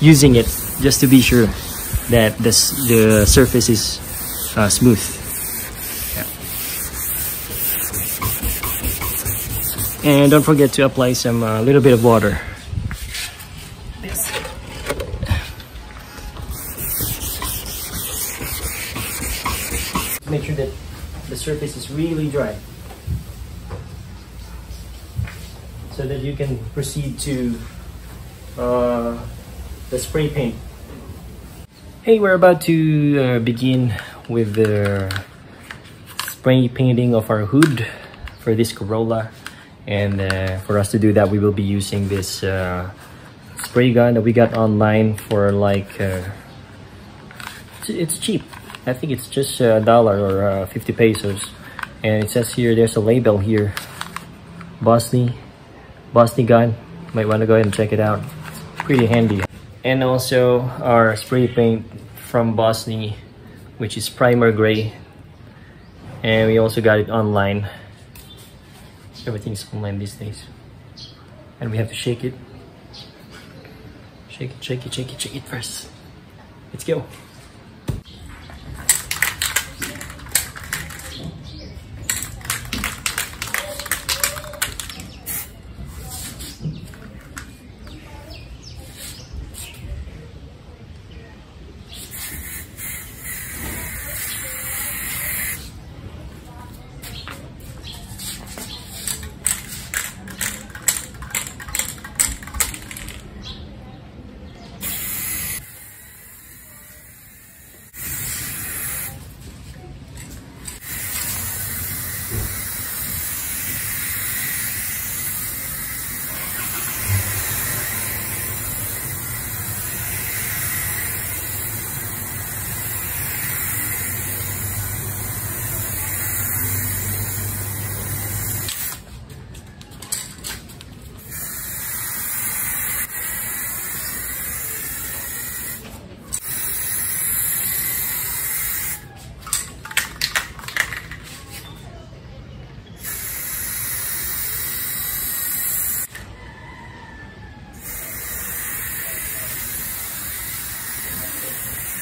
using it just to be sure that the, the surface is uh, smooth. Yeah. And don't forget to apply some a uh, little bit of water. Make sure that the surface is really dry. So that you can proceed to uh, the spray paint. Hey, we're about to uh, begin with the spray painting of our hood for this Corolla. And uh, for us to do that, we will be using this uh, spray gun that we got online for like, uh, it's cheap. I think it's just a dollar or uh, 50 pesos. And it says here, there's a label here, Bosny, Bosny gun. Might want to go ahead and check it out. It's pretty handy and also our spray paint from Bosny which is primer gray. And we also got it online. Everything's online these days. And we have to shake it. Shake it shake it shake it shake it first. Let's go あ!